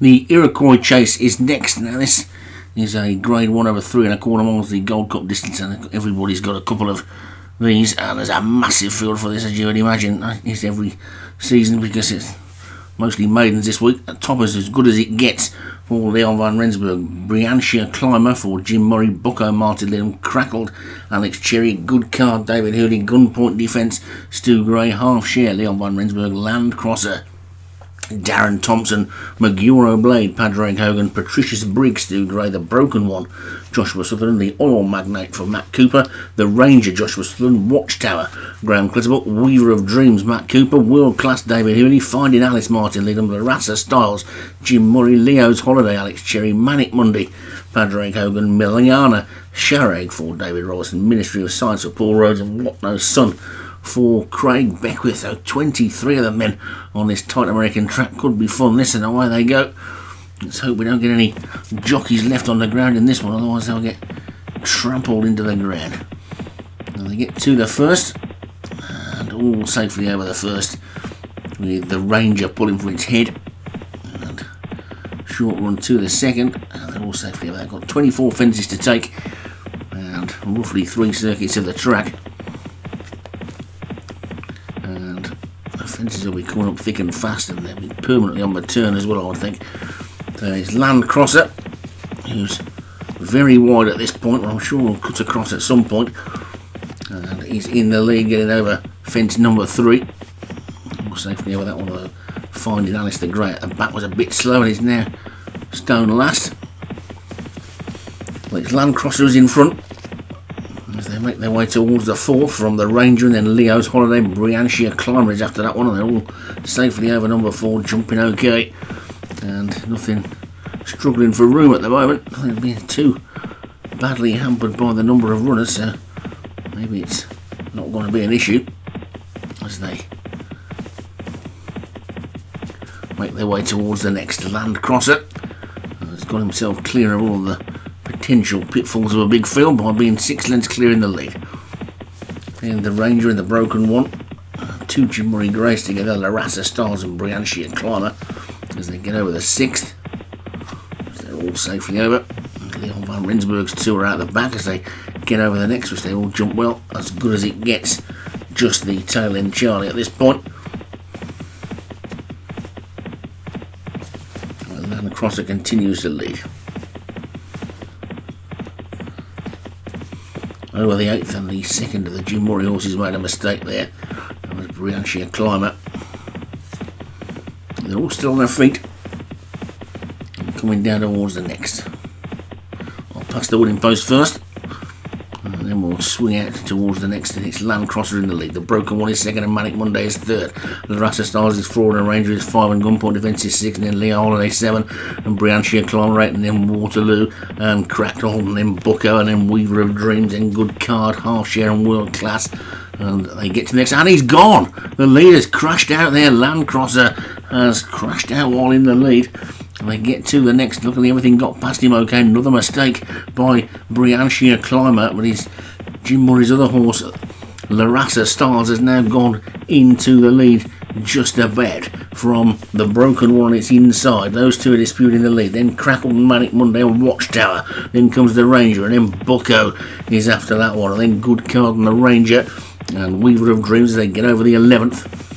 The Iroquois Chase is next. Now this is a grade one over three and a quarter miles, the Gold Cup distance, and everybody's got a couple of these. And there's a massive field for this, as you would imagine. It's every season because it's mostly maidens this week. The Top is as good as it gets for Leon van Rensburg. Briantia Climber for Jim Murray, Bucko, Martin Lidham, Crackled, Alex Cherry, Good Card, David Hurley, Gunpoint Defence, Stu Gray, Half Share, Leon van Rensburg, Land Crosser. Darren Thompson, Maguro Blade, Padraig Hogan, Patricius Briggs, Stu Gray, the Broken One, Joshua Sutherland, the Oil Magnate for Matt Cooper, the Ranger Joshua Sutherland, Watchtower, Graham Clutterbuck, Weaver of Dreams, Matt Cooper, World Class David Healy, Finding Alice Martin Lidham, Larassa Styles, Jim Murray, Leo's Holiday, Alex Cherry, Manic Monday, Padraig Hogan, Miliana, Sharag for David Robertson, Ministry of Science for Paul Rhodes, and What No Son for Craig Beckwith. So 23 of the men on this tight American track. Could be fun. Listen, away they go. Let's hope we don't get any jockeys left on the ground in this one, otherwise they'll get trampled into the ground. They get to the first, and all safely over the first, with the Ranger pulling for its head. And short run to the second, and they're all safely over. They've got 24 fences to take, and roughly three circuits of the track. Fences will be coming up thick and fast and they'll be permanently on the turn as well I would think. So it's Land Crosser who's very wide at this point but I'm sure will cut across at some point and he's in the lead getting over fence number three. More safely over that one though. Finding Alistair Gray the back was a bit slow and he's now stone last. Well, it's Land Crosser who's in front as they make their way towards the fourth from the Ranger and then Leo's Holiday, Briantia Climbers after that one, and they're all safely over number four, jumping okay, and nothing struggling for room at the moment. They're being too badly hampered by the number of runners, so maybe it's not going to be an issue as they make their way towards the next land crosser. He's got himself clear of all the potential pitfalls of a big field by being six lengths clear in the lead. And the Ranger and the Broken One, two Jim Murray Grace together, Larassa Stars and Briantia Climber as they get over the sixth. They're all safely over. Leon van Rensburg's two are out the back as they get over the next, which they all jump well, as good as it gets. Just the tail end Charlie at this point. And then the crosser continues to lead. Oh, over the eighth and the second of the Jim Murray horses made a mistake there. That was Briantia Climber. They're all still on their feet. Coming down towards the next. I'll pass the wooden post first. And then we'll swing out towards the next, and it's Land Crosser in the lead. The Broken One is second, and Manic Monday is third. The Rasta Stars is four, and Ranger is five, and Gunpoint Defence is six, and then Leo Holiday seven, and Briantia Climber eight, and then Waterloo, and Cracked Crackle, and then Bucko, and then Weaver of Dreams, and Good Card, Half Share, and World Class. And they get to the next, and he's gone. The leader's crashed out there. Land Crosser has crashed out while in the lead. They get to the next. Luckily, everything got past him okay. Another mistake by Briantia Climber, but his Jim Murray's other horse, Larassa Stars, has now gone into the lead just a bit from the broken one it's inside. Those two are disputing the lead. Then Crackle Manic Monday on Watchtower. Then comes the Ranger, and then Bucko is after that one. And then Good Card and the Ranger and Weaver of Dreams as they get over the 11th.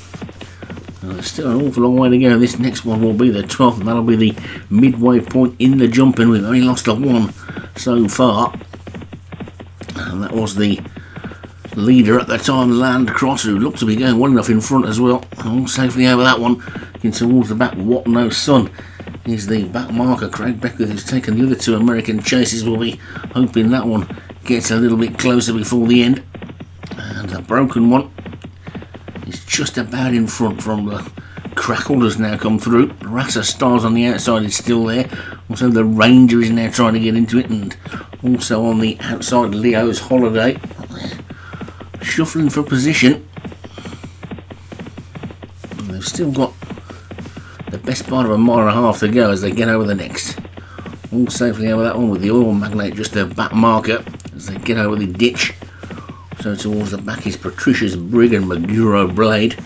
There's still an awful long way to go. This next one will be the 12th, and that'll be the midway point in the jumping. We've only lost a one so far, and that was the leader at the time, Land Cross, who looked to be going well enough in front as well. All safely over that one, in towards the back. What No Sun is the back marker. Craig Beckwith, who's taken the other two American chases, will be hoping that one gets a little bit closer before the end. And the broken one is just about in front from the Crackle has now come through. Rasa Stars on the outside is still there. Also the Ranger is now trying to get into it and also on the outside Leo's Holiday. Shuffling for position. And they've still got the best part of a mile and a half to go as they get over the next. All safely over that one with the oil magnate just their back marker as they get over the ditch. So towards the back is Patricia's Brig and Maguro Blade.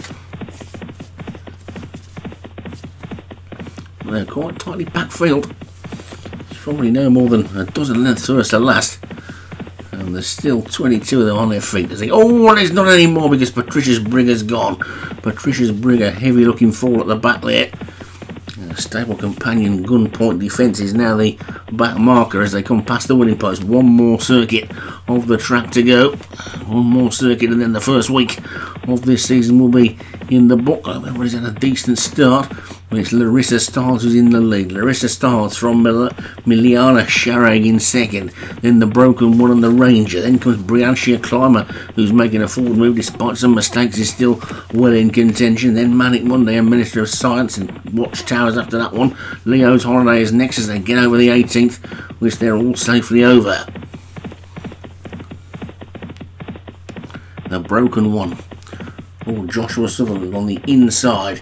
They're quite tightly field. It's probably no more than a dozen lengths first to last. And there's still 22 of them on their feet. They say, oh, there's not any more because Patricia's Brigger's gone. Patricia's Brigger, heavy looking fall at the back there. Stable companion gun point defence is now the back marker as they come past the winning post. One more circuit of the track to go. One more circuit and then the first week of this season will be in the book. Everybody's had a decent start. It's Larissa Stiles who's in the lead. Larissa Stiles from Mil- Miliana Sharag in second. Then the broken one on the Ranger. Then comes Briantia Climber who's making a forward move despite some mistakes. Is still well in contention. Then Manic Monday and Minister of Science and Watchtowers after that one. Leo's Holiday is next as they get over the 18th, which they're all safely over. The broken one. Oh, Joshua Sutherland on the inside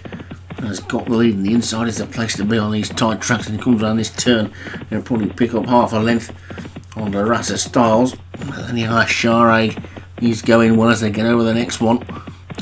has got the lead, and the inside is the place to be on these tight tracks. And he comes around this turn, he'll probably pick up half a length on the Rasa Styles. The Sharag, he's going well as they get over the next one.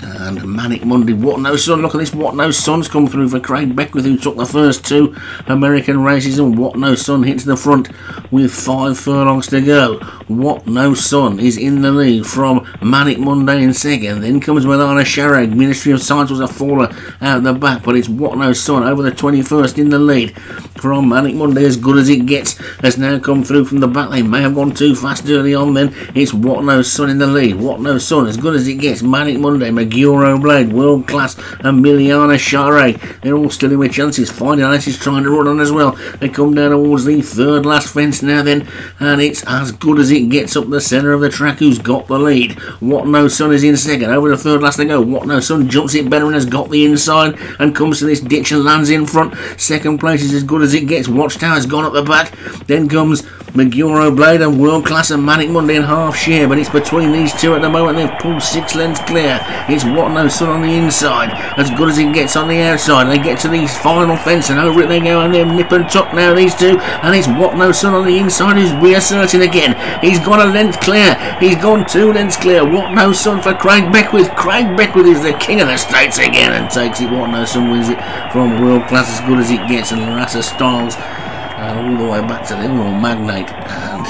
And Manic Monday, What No Sun. Look at this, What No Sun's come through for Craig Beckwith, who took the first two American races. And What No Sun hits the front with five furlongs to go. What No Sun is in the lead from Manic Monday in second. Then comes Milana Sharag. Ministry of Science was a faller out the back, but it's What No Sun over the 21st in the lead from Manic Monday, as good as it gets, has now come through from the back. They may have gone too fast early on then. It's What No Sun in the lead. What No Sun, as good as it gets. Manic Monday, Maguro Blade, World Class, and Miliana Share. They're all still in with chances. Finding Ice is trying to run on as well. They come down towards the third last fence now then, and it's as good as it gets up the centre of the track. Who's got the lead? What No Sun is in second. Over the third last they go. What No Sun jumps it better and has got the inside and comes to this ditch and lands in front. Second place is as good as it gets. Watchtower's gone up the back. Then comes Maguro Blade and World Class and Manic Monday in half share, but it's between these two at the moment. They've pulled six lengths clear. It's What No Sun on the inside, as good as it gets on the outside. They get to the final fence and over it they go, and they're nip and tuck now, these two. And it's What No Sun on the inside who's reasserting again. He's gone a length clear. He's gone two lengths clear. What No son for Craig Beckwith. Craig Beckwith is the king of the States again and takes it. What No son wins it from World Class as good as it gets, and Larassa Styles uh, all the way back to the oil magnate. And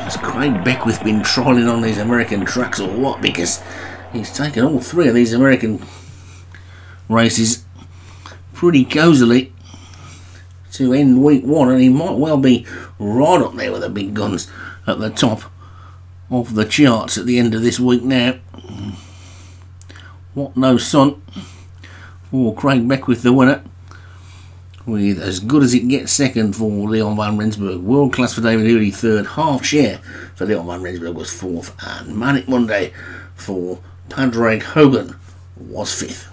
has Craig Beckwith been trolling on these American tracks or what? Because he's taken all three of these American races pretty cozily to end week one, and he might well be right up there with the big guns at the top of the charts at the end of this week now. What no son for Craig Beckwith, the winner with as good as it gets second for Leon van Rensburg. World class for David Hooley third. Half share for Leon van Rensburg was fourth. And Manic Monday for Padraig Hogan was fifth.